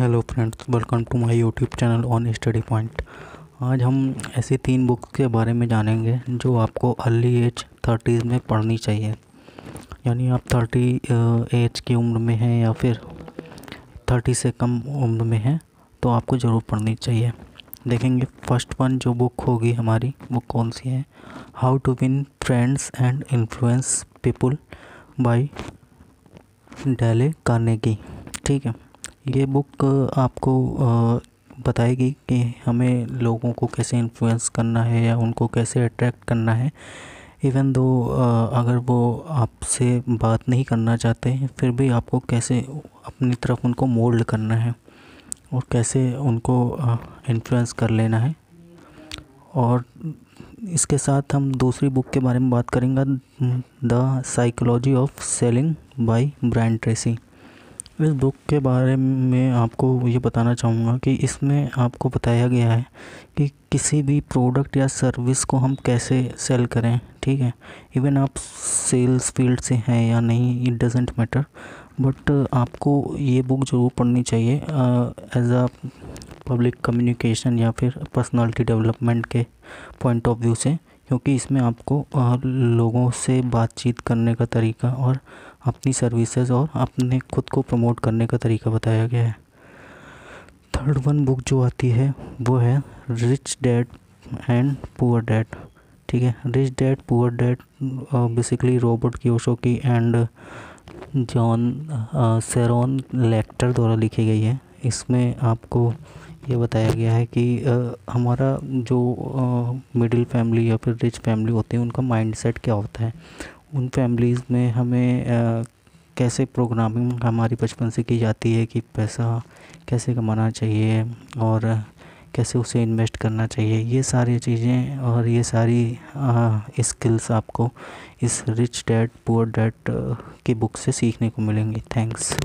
Hello friends welcome to my YouTube channel on study point आज हम ऐसी तीन बुक्स के बारे में जानेंगे जो आपको अर्ली एज थर्टीज़ में पढ़नी चाहिए। यानी आप थर्टी एज की उम्र में हैं या फिर थर्टी से कम उम्र में हैं तो आपको ज़रूर पढ़नी चाहिए। देखेंगे फ़र्स्ट वन जो बुक होगी हमारी, वो कौन सी है? How to win friends and influence people by Dale Carnegie ठीक है? ये बुक आपको बताएगी कि हमें लोगों को कैसे इन्फ्लुएंस करना है या उनको कैसे अट्रैक्ट करना है। इवन दो अगर वो आपसे बात नहीं करना चाहते हैं, फिर भी आपको कैसे अपनी तरफ़ उनको मोल्ड करना है और कैसे उनको इन्फ्लुएंस कर लेना है। और इसके साथ हम दूसरी बुक के बारे में बात करेंगे, the psychology of selling by Brian Tracy. इस बुक के बारे में आपको ये बताना चाहूँगा कि इसमें आपको बताया गया है कि किसी भी प्रोडक्ट या सर्विस को हम कैसे सेल करें, ठीक है? इवन आप सेल्स फ़ील्ड से हैं या नहीं इट डजेंट मैटर बट आपको ये बुक ज़रूर पढ़नी चाहिए एज अ पब्लिक कम्युनिकेशन या फिर पर्सनालिटी डेवलपमेंट के पॉइंट ऑफ़ व्यू से, क्योंकि इसमें आपको लोगों से बातचीत करने का तरीका और अपनी सर्विसेज़ और अपने खुद को प्रमोट करने का तरीका बताया गया है। थर्ड वन बुक जो आती है वो है rich dad and poor dad ठीक है? Rich dad poor dad basically Robert की एंड जॉन सेरोन लेक्टर द्वारा लिखी गई है। इसमें आपको ये बताया गया है कि आ, हमारा जो मिडिल फैमिली या फिर रिच फैमिली होती है उनका माइंडसेट क्या होता है? उन फैमिलीज़ में हमें कैसे प्रोग्रामिंग हमारी बचपन से की जाती है कि पैसा कैसे कमाना चाहिए और कैसे उसे इन्वेस्ट करना चाहिए, ये सारी चीज़ें और ये सारी स्किल्स आपको इस रिच डैड पुअर डैड की बुक से सीखने को मिलेंगी। थैंक्स